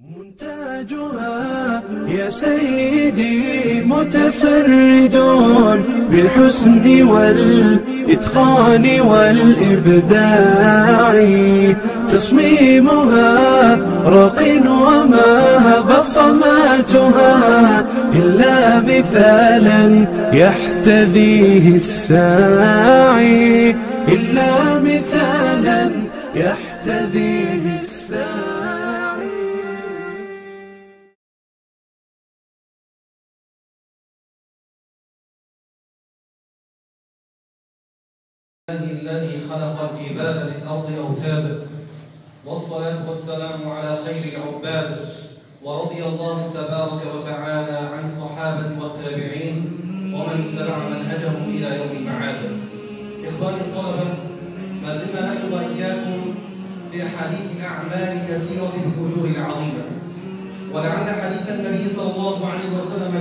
منتاجها يا سيدي متفرد بالحسن والإتقان والإبداع. تصميمها رق وما بصماتها إلا مثالا يحتذيه الساعي. إلا مثالا يحتذيه الساعي. الله الذي خلق الجبال للأرض أوتادا. والصلاة والسلام على خير العباد. ورضي الله تبارك وتعالى عن الصحابة والتابعين ومن اتبع منهجهم إلى يوم المعاد. إخواني الطلبة ما زلنا نحن وإياكم في حديث الأعمال اليسيرة بالأجور العظيمة. ولعل حديث النبي صلى الله عليه وسلم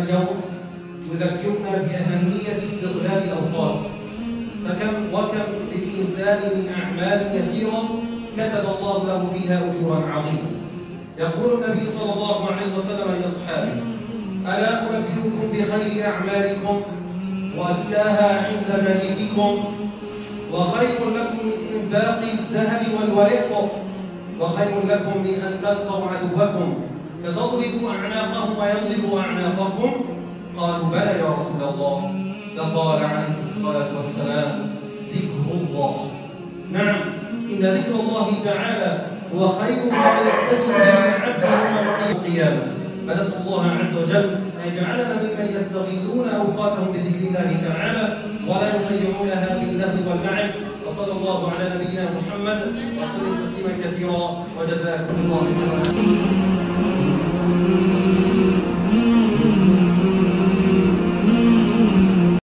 للإنسان من أعمال يسيرة كتب الله له فيها أجورا عظيمة يقول النبي صلى الله عليه وسلم لأصحابه ألا أنبئكم بخير أعمالكم وأزكاها عند مليككم وخير لكم من إنفاق الذهب والورق وخير لكم من أن تلقوا عدوكم فتضربوا أعناقهم ويضربوا أعناقكم قالوا بلى يا رسول الله فقال عليه الصلاة والسلام ذكر إن ذكر الله تعالى هو خير ما يحتج به العبد يوم القيامة. فنسأل الله عز وجل أن يجعلنا ممن يستغلون أوقاتهم بذكر الله تعالى ولا يضيعونها باللهو واللعب وصلى الله على نبينا محمد وسلم تسليما كثيرا. وجزاكم الله خيرا.